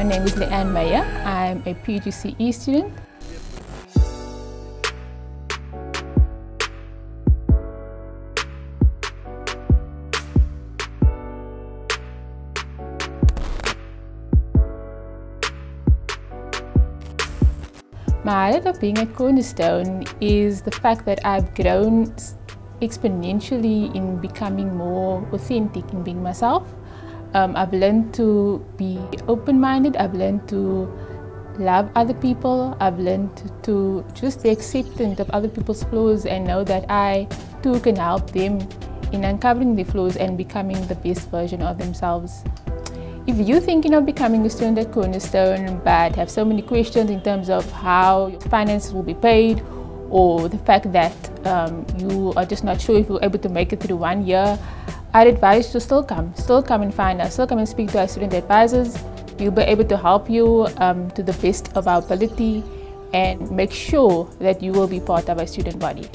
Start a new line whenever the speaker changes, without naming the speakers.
My name is Leanne Meyer. I'm a PGCE student. My highlight of being at Cornerstone is the fact that I've grown exponentially in becoming more authentic in being myself. Um, I've learned to be open-minded. I've learned to love other people. I've learned to just be acceptant of other people's flaws and know that I too can help them in uncovering their flaws and becoming the best version of themselves. If you're thinking of becoming a student at Cornerstone but have so many questions in terms of how your finances will be paid or the fact that um, you are just not sure if you're able to make it through one year, I'd advise you to still come, still come and find us, still come and speak to our student advisors. We'll be able to help you um, to the best of our ability and make sure that you will be part of our student body.